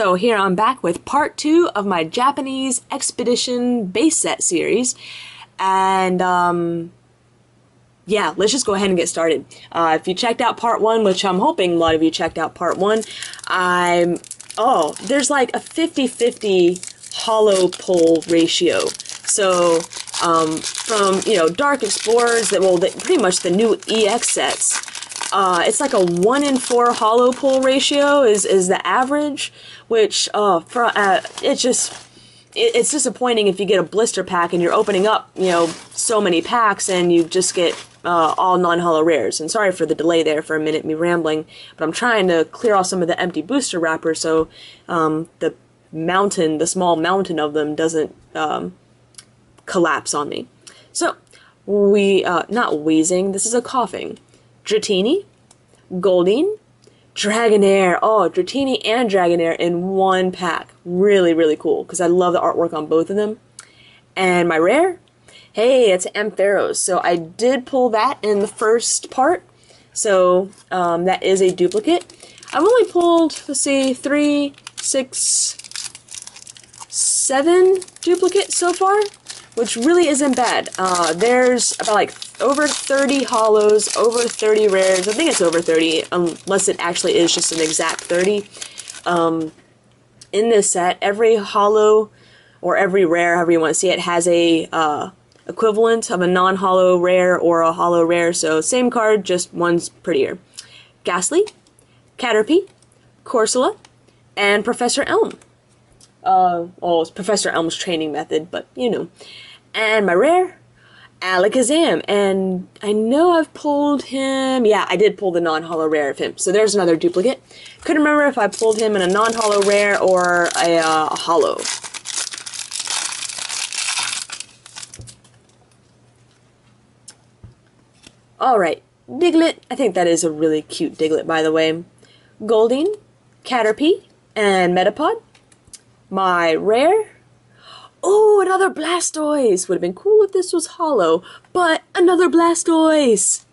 So here I'm back with part two of my Japanese Expedition base set series. And, um, yeah, let's just go ahead and get started. Uh, if you checked out part one, which I'm hoping a lot of you checked out part one, I'm, oh, there's like a 50-50 hollow pull ratio. So, um, from, you know, Dark Explorers, that well, the, pretty much the new EX sets, uh, it's like a one in four hollow pull ratio is is the average, which uh, for, uh it's just it, it's disappointing if you get a blister pack and you're opening up you know so many packs and you just get uh, all non-hollow rares. And sorry for the delay there for a minute, me rambling, but I'm trying to clear off some of the empty booster wrappers so um, the mountain, the small mountain of them, doesn't um, collapse on me. So we uh, not wheezing. This is a coughing. Dratini, Goldeen, Dragonair. Oh, Dratini and Dragonair in one pack. Really, really cool because I love the artwork on both of them. And my rare, hey, it's Ampharos. So I did pull that in the first part. So um, that is a duplicate. I've only pulled, let's see, three, six, seven duplicates so far, which really isn't bad. Uh, there's about like over 30 hollows, over 30 rares. I think it's over 30, unless it actually is just an exact 30. Um, in this set, every hollow or every rare, however you want to see it, has a uh, equivalent of a non-hollow rare or a hollow rare. So same card, just one's prettier. Gastly, Caterpie, Corsola, and Professor Elm. Uh, it's Professor Elm's training method, but you know. And my rare, Alakazam, and I know I've pulled him. Yeah, I did pull the non-hollow rare of him. So there's another duplicate. Couldn't remember if I pulled him in a non-hollow rare or a, uh, a hollow. Alright, Diglett. I think that is a really cute Diglett, by the way. Goldeen, Caterpie, and Metapod. My rare, Oh, another Blastoise! Would have been cool if this was hollow, but another Blastoise!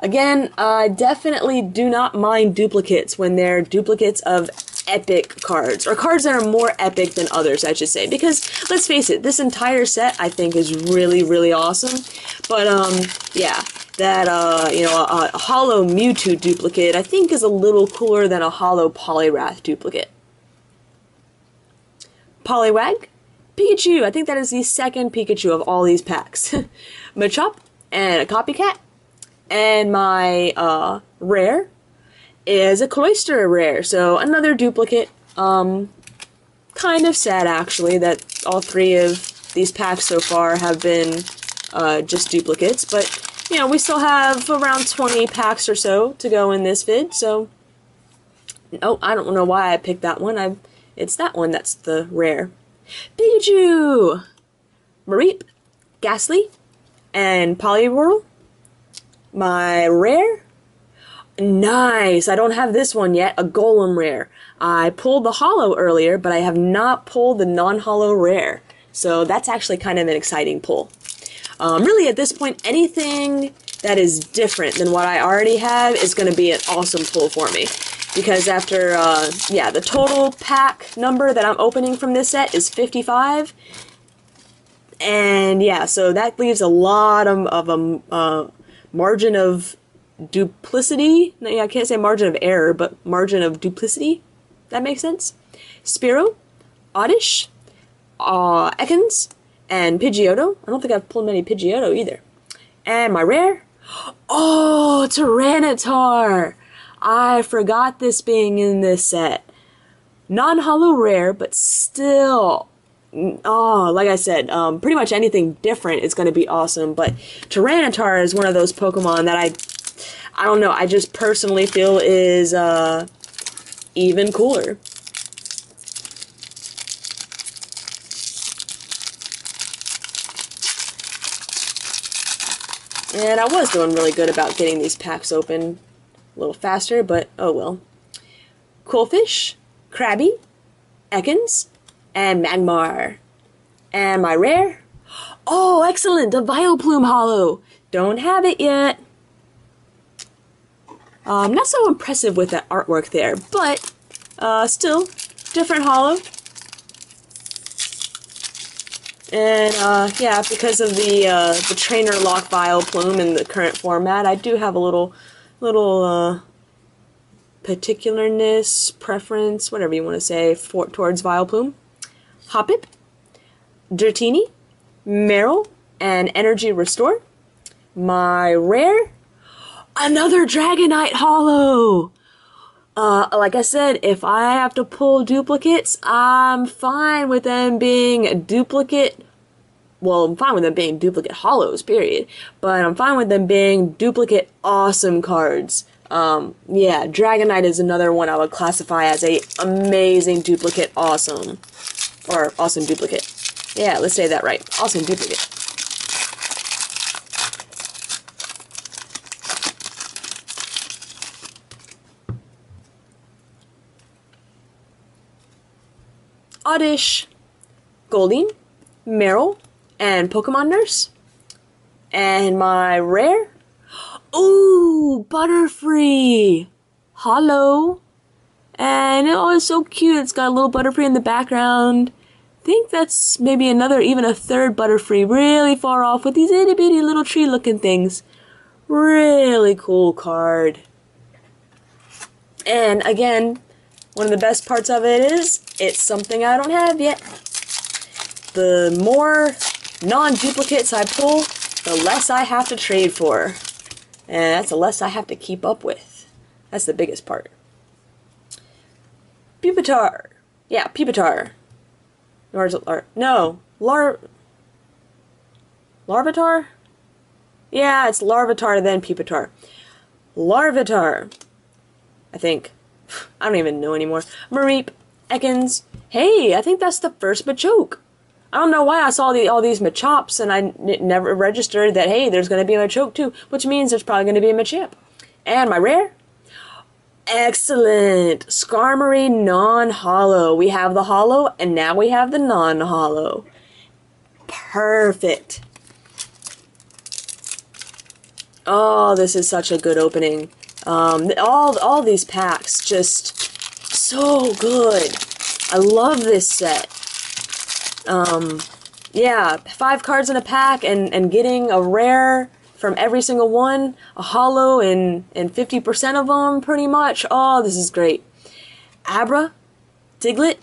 Again, I definitely do not mind duplicates when they're duplicates of epic cards, or cards that are more epic than others, I should say. Because, let's face it, this entire set I think is really, really awesome. But, um, yeah, that, uh, you know, a, a hollow Mewtwo duplicate I think is a little cooler than a hollow Poliwrath duplicate. Poliwag, Pikachu! I think that is the second Pikachu of all these packs. Machop and a copycat. And my uh, rare is a Cloyster rare, so another duplicate. Um, kind of sad actually that all three of these packs so far have been uh, just duplicates, but you know, we still have around 20 packs or so to go in this vid, so oh, I don't know why I picked that one. I it's that one that's the rare. Pikachu, Mareep, Gastly, and Poliwhirl. My rare? Nice. I don't have this one yet. A Golem rare. I pulled the hollow earlier, but I have not pulled the non-hollow rare. So that's actually kind of an exciting pull. Um, really, at this point, anything that is different than what I already have is going to be an awesome pull for me because after, uh, yeah, the total pack number that I'm opening from this set is 55. And yeah, so that leaves a lot of, of a um, uh, margin of duplicity. No, I can't say margin of error, but margin of duplicity. That makes sense. Spearow, Oddish, uh, Ekans, and Pidgeotto. I don't think I've pulled many Pidgeotto either. And my rare, oh, Tyranitar! I forgot this being in this set. Non hollow rare, but still. Oh, like I said, um, pretty much anything different is going to be awesome. But Tyranitar is one of those Pokemon that I, I don't know, I just personally feel is uh, even cooler. And I was doing really good about getting these packs open a little faster, but oh well. Qwilfish, Krabby, Ekans, and Magmar. And my rare? Oh, excellent! A Vileplume Hollow! Don't have it yet. Um, not so impressive with that artwork there, but uh, still different hollow. And uh, yeah, because of the uh, the trainer lock Vileplume in the current format, I do have a little little uh, particularness, preference, whatever you want to say, for towards Vileplume. Hoppip, Dratini, Marill, and Energy Restore. My rare, another Dragonite Hollow. Uh, like I said, if I have to pull duplicates, I'm fine with them being a duplicate. Well, I'm fine with them being duplicate hollows, period. But I'm fine with them being duplicate awesome cards. Um, yeah, Dragonite is another one I would classify as a amazing duplicate awesome. Or awesome duplicate. Yeah, let's say that right. Awesome duplicate. Oddish, Goldeen, Marill, and Pokemon Nurse. And my rare? Ooh, Butterfree! Hollow! And oh, it's so cute. It's got a little Butterfree in the background. I think that's maybe another, even a third Butterfree, really far off with these itty bitty little tree looking things. Really cool card. And again, one of the best parts of it is it's something I don't have yet. The more non-duplicates I pull, the less I have to trade for. And that's the less I have to keep up with. That's the biggest part. Pupitar. Yeah, Pupitar. No. Lar... Larvitar? Yeah, it's Larvitar then Pupitar. Larvitar. I think. I don't even know anymore. Mareep, Ekans. Hey, I think that's the first Machoke. I don't know why I saw the, all these Machops and I n- never registered that, hey, there's going to be a Machoke too, which means there's probably going to be a Machamp. And my rare? Excellent! Skarmory non-hollow. We have the hollow and now we have the non-hollow. Perfect. Oh, this is such a good opening. Um, all all these packs just so good. I love this set. Um, yeah, five cards in a pack and and getting a rare from every single one, a hollow and and 50% of them pretty much. Oh, this is great. Abra, Diglett,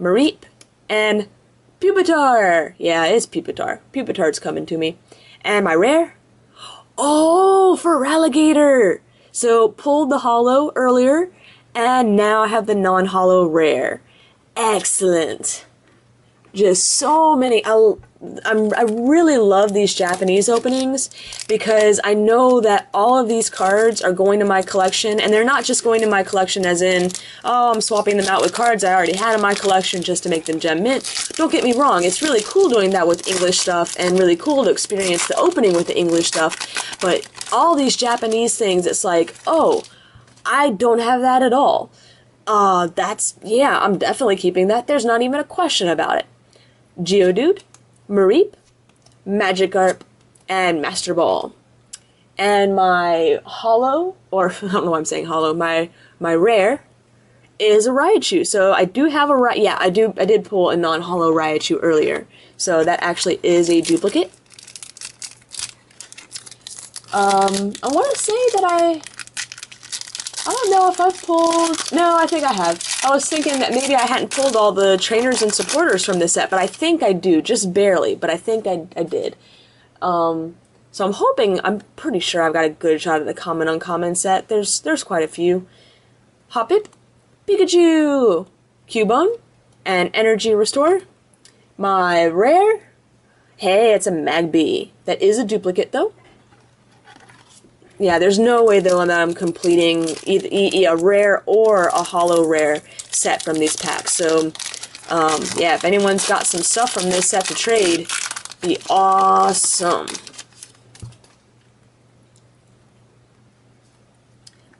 Mareep, and Pupitar. Yeah, it's Pupitar. Pupitar's coming to me. And my rare? Oh, Feraligatr! So pulled the hollow earlier, and now I have the non-hollow rare. Excellent. Just so many. I, I'm, I really love these Japanese openings because I know that all of these cards are going to my collection, and they're not just going to my collection as in, oh, I'm swapping them out with cards I already had in my collection just to make them gem mint. Don't get me wrong, it's really cool doing that with English stuff, and really cool to experience the opening with the English stuff, but all these Japanese things, it's like, oh, I don't have that at all. Uh, that's, yeah, I'm definitely keeping that. There's not even a question about it. Geodude, Mareep, Magikarp, and Master Ball. And my hollow, or I don't know why I'm saying hollow, my my rare is a Raichu. So I do have a Ra- yeah, I do I did pull a non-hollow Raichu earlier. So that actually is a duplicate. Um, I want to say that I I don't know if I've pulled. No, I think I have. I was thinking that maybe I hadn't pulled all the trainers and supporters from this set, but I think I do, just barely. But I think I, I did. Um, so I'm hoping. I'm pretty sure I've got a good shot at the common uncommon set. There's there's quite a few. Hoppip, Pikachu, Cubone, and Energy Restore. My rare. Hey, it's a Magby. That is a duplicate though yeah, there's no way though that I'm completing either, a rare or a hollow rare set from these packs. So, um, yeah, if anyone's got some stuff from this set to trade, be awesome.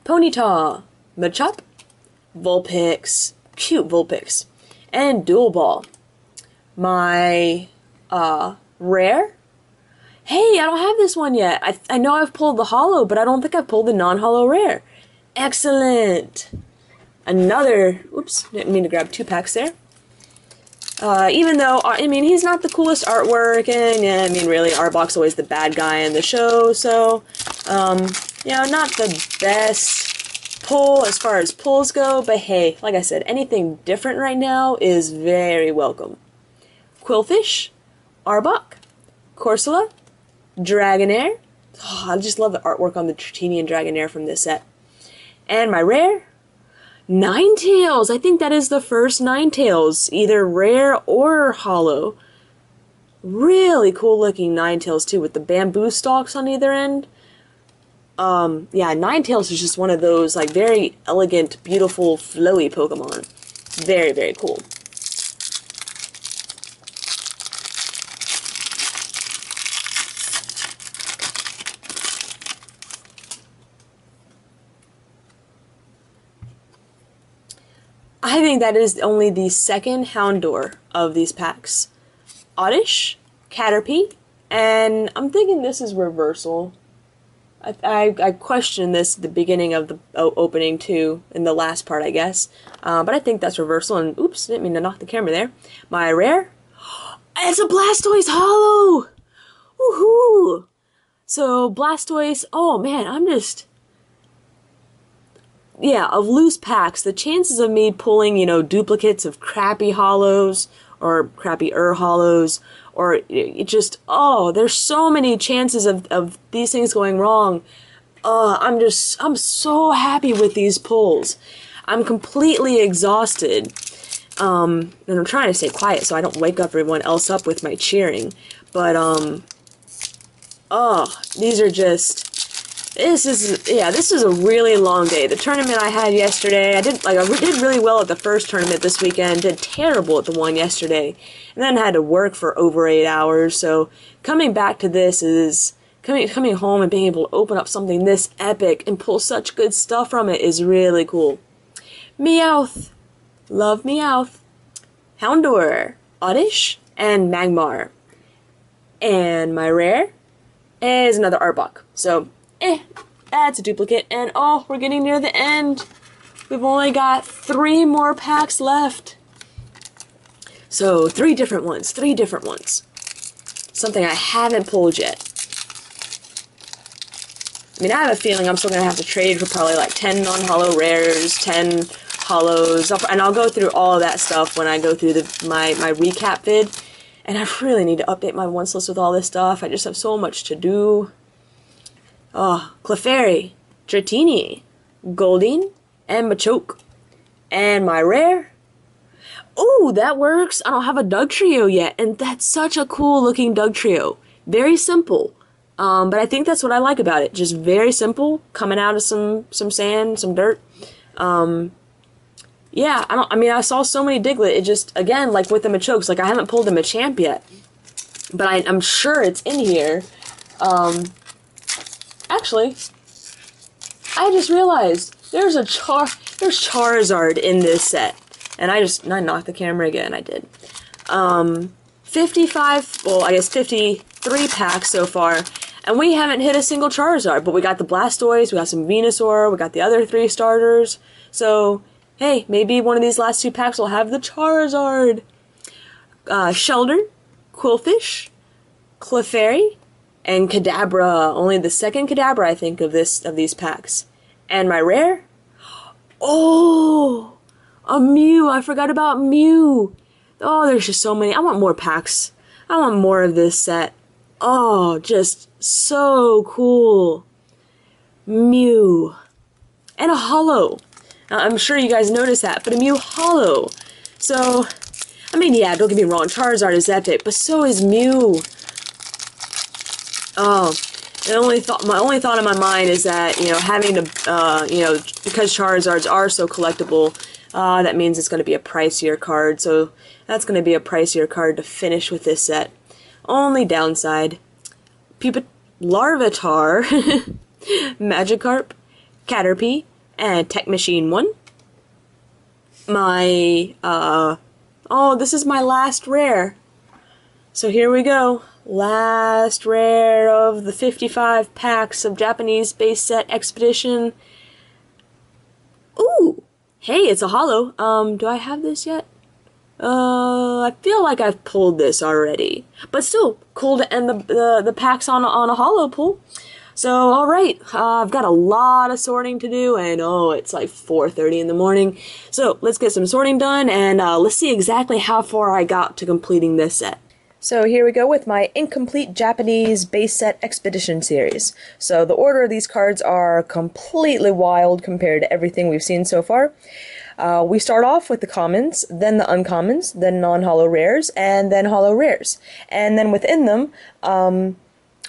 Ponyta, Machop, Vulpix, cute Vulpix, and Dual Ball. My uh, rare hey, I don't have this one yet. I, I know I've pulled the hollow, but I don't think I've pulled the non hollow rare. Excellent. another, oops, didn't mean to grab two packs there. Uh, even though, uh, I mean, he's not the coolest artwork, and yeah, I mean, really, Arbok's always the bad guy in the show, so, um, you know, not the best pull as far as pulls go, but hey, like I said, anything different right now is very welcome. Qwilfish, Arbok, Corsola, Dragonair. Oh, I just love the artwork on the Dratini Dragonair from this set. And my rare, Ninetales. I think that is the first Ninetales, either rare or hollow. Really cool looking Ninetales too, with the bamboo stalks on either end. Um, yeah, Ninetales is just one of those like very elegant, beautiful, flowy Pokemon. Very, very cool. I think that is only the second Houndour of these packs. Oddish, Caterpie, and I'm thinking this is reversal. I, I, I questioned this at the beginning of the opening too, in the last part, I guess. Uh, but I think that's reversal, and oops, didn't mean to knock the camera there. My rare? It's a Blastoise Hollow! Woohoo! So, Blastoise, oh man, I'm just yeah, of loose packs, the chances of me pulling, you know, duplicates of crappy hollows or crappy er hollows or it just oh, there's so many chances of, of these things going wrong. Uh, I'm just I'm so happy with these pulls. I'm completely exhausted. Um, and I'm trying to stay quiet so I don't wake everyone else up with my cheering. But um oh, these are just this is yeah this is a really long day. The tournament i had yesterday i did like i did really well at the first tournament this weekend did terrible at the one yesterday and then had to work for over eight hours. So coming back to this is coming coming home and being able to open up something this epic and pull such good stuff from it is really cool. Meowth. Love meowth. Houndour oddish and magmar. And my rare is another arbok. So eh, that's a duplicate. And oh, we're getting near the end. We've only got three more packs left. So, three different ones, three different ones. Something I haven't pulled yet. I mean, I have a feeling I'm still going to have to trade for probably like 10 non-hollow rares, 10 hollows, and I'll go through all of that stuff when I go through the, my, my recap vid. And I really need to update my once list with all this stuff. I just have so much to do. Oh, Clefairy, Dratini, Goldeen, and Machoke. And my rare? Oh, that works. I don't have a Dugtrio yet, and that's such a cool looking Dugtrio. Very simple. Um, but I think that's what I like about it. Just very simple, coming out of some some sand, some dirt. Um, yeah, I don't. I mean, I saw so many Diglett. It just again, like with the Machokes, like I haven't pulled a Machamp yet, but I, am sure it's in here. Um, Actually, I just realized there's a Char there's Charizard in this set. And I just I knocked the camera again, I did. Um 55, well, I guess 53 packs so far, and we haven't hit a single Charizard, but we got the Blastoise, we got some Venusaur, we got the other three starters. So, hey, maybe one of these last two packs will have the Charizard. Uh, Shellder, Qwilfish, Clefairy, and Kadabra, only the second Kadabra I think of this of these packs. And my rare? Oh, a Mew. I forgot about Mew. Oh, there's just so many. I want more packs. I want more of this set. Oh, just so cool. Mew. And a hollow. I'm sure you guys noticed that, but a Mew hollow. So, I mean, yeah, don't get me wrong, Charizard is epic, but so is Mew. Oh, the only thought, my only thought in my mind is that you know having to, uh, you know, because Charizards are so collectible, uh, that means it's going to be a pricier card. So that's going to be a pricier card to finish with this set. Only downside, Pupa Larvitar, Magikarp, Caterpie, and Tech Machine One. My uh, oh, this is my last rare. So here we go. Last rare of the 55 packs of Japanese base set expedition. Ooh, Hey, it's a hollow. Um, do I have this yet? Uh, I feel like I've pulled this already, but still cool to end the the, the packs on on a hollow pull. So, all right, uh, I've got a lot of sorting to do, and oh, it's like 4:30 in the morning. So let's get some sorting done, and uh, let's see exactly how far I got to completing this set. So here we go with my incomplete Japanese base set expedition series. So the order of these cards are completely wild compared to everything we've seen so far. Uh, we start off with the commons, then the uncommons, then non-holo rares, and then holo rares. And then within them, um,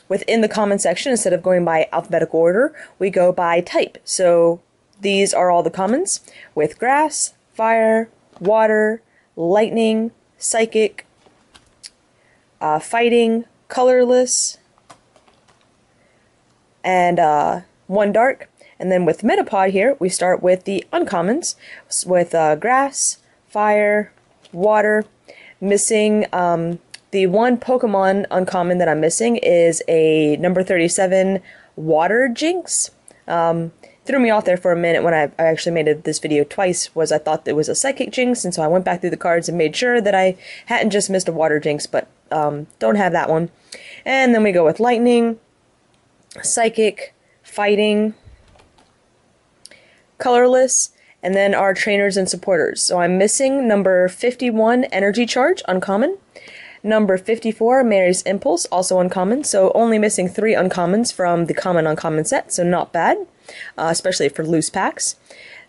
within the common section, instead of going by alphabetical order, we go by type. So these are all the commons with grass, fire, water, lightning, psychic, uh, fighting, colorless, and uh, one dark. And then with Metapod here, we start with the uncommons with uh, grass, fire, water. Missing um, the one Pokemon uncommon that I'm missing is a number 37 Water Jynx. Um, threw me off there for a minute when I, I actually made it, this video twice was I thought it was a Psychic Jynx and so I went back through the cards and made sure that I hadn't just missed a Water Jynx but um, don't have that one. And then we go with Lightning, Psychic, Fighting, colorless, and then our trainers and supporters. So I'm missing number 51, Energy Charge, uncommon. Number 54, Mary's Impulse, also uncommon. So only missing three uncommons from the common uncommon set, so not bad, uh, especially for loose packs.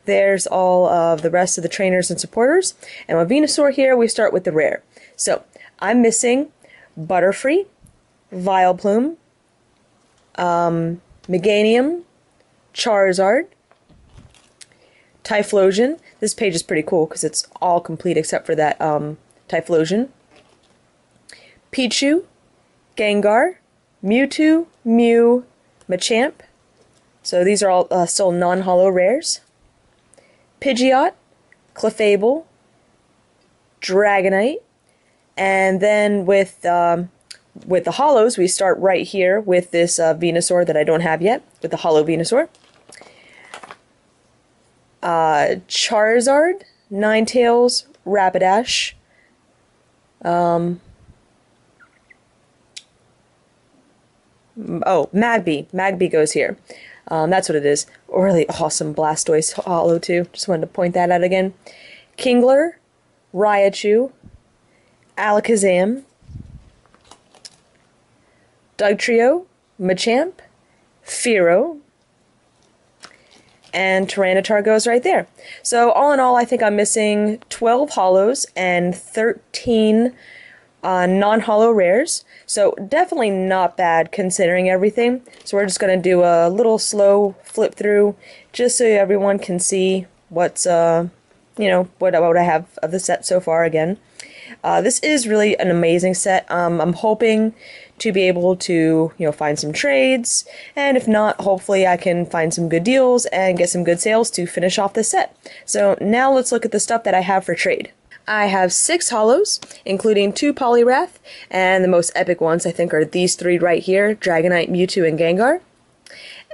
There's all of the rest of the trainers and supporters. And with Venusaur here, we start with the rare. So I'm missing Butterfree, Vileplume, um, Meganium, Charizard, Typhlosion. This page is pretty cool because it's all complete except for that um, Typhlosion. Pichu, Gengar, Mewtwo, Mew, Machamp. So these are all uh, still non-holo rares. Pidgeot, Clefable, Dragonite, and then with um, with the hollows, we start right here with this uh, Venusaur that I don't have yet, with the hollow Venusaur uh, Charizard, Ninetales, Rapidash, um, oh, Magby. Magby goes here. Um, that's what it is. Really awesome Blastoise Hollow, too. Just wanted to point that out again. Kingler, Raichu, Alakazam, Dugtrio, Machamp, Fearow, and Tyranitar goes right there. So all in all, I think I'm missing 12 hollows and 13 uh, non-hollow rares. So definitely not bad considering everything. So we're just going to do a little slow flip through just so everyone can see what's, uh, you know, what, what I have of the set so far again. Uh, this is really an amazing set. Um, I'm hoping to be able to, you know, find some trades, and if not, hopefully I can find some good deals and get some good sales to finish off this set. So now let's look at the stuff that I have for trade. I have six hollows, including two Poliwrath, and the most epic ones I think are these three right here, Dragonite, Mewtwo, and Gengar.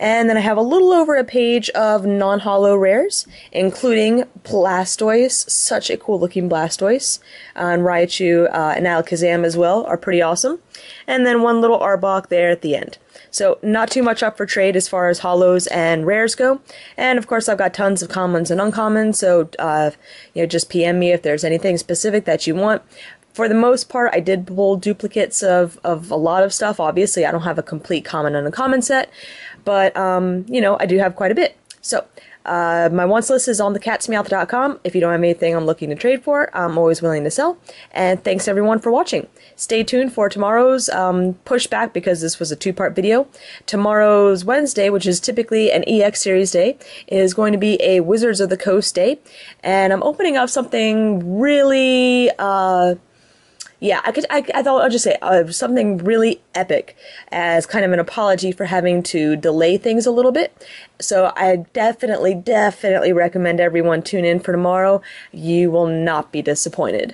And then I have a little over a page of non-holo rares, including Blastoise, such a cool looking Blastoise, and Raichu uh, and Alakazam as well are pretty awesome. And then one little Arbok there at the end. So not too much up for trade as far as holos and rares go. And of course I've got tons of commons and uncommons, so uh, you know just PM me if there's anything specific that you want for the most part, I did pull duplicates of, of a lot of stuff. Obviously, I don't have a complete common and uncommon set, but, um, you know, I do have quite a bit. So, uh, my wants list is on thecatsmeowth.com. If you don't have anything I'm looking to trade for, I'm always willing to sell. And thanks everyone for watching. Stay tuned for tomorrow's um, pushback because this was a two part video. Tomorrow's Wednesday, which is typically an EX series day, is going to be a Wizards of the Coast day. And I'm opening up something really. Uh, yeah, I could. I, I thought I'll just say uh, something really epic as kind of an apology for having to delay things a little bit. So I definitely, definitely recommend everyone tune in for tomorrow. You will not be disappointed.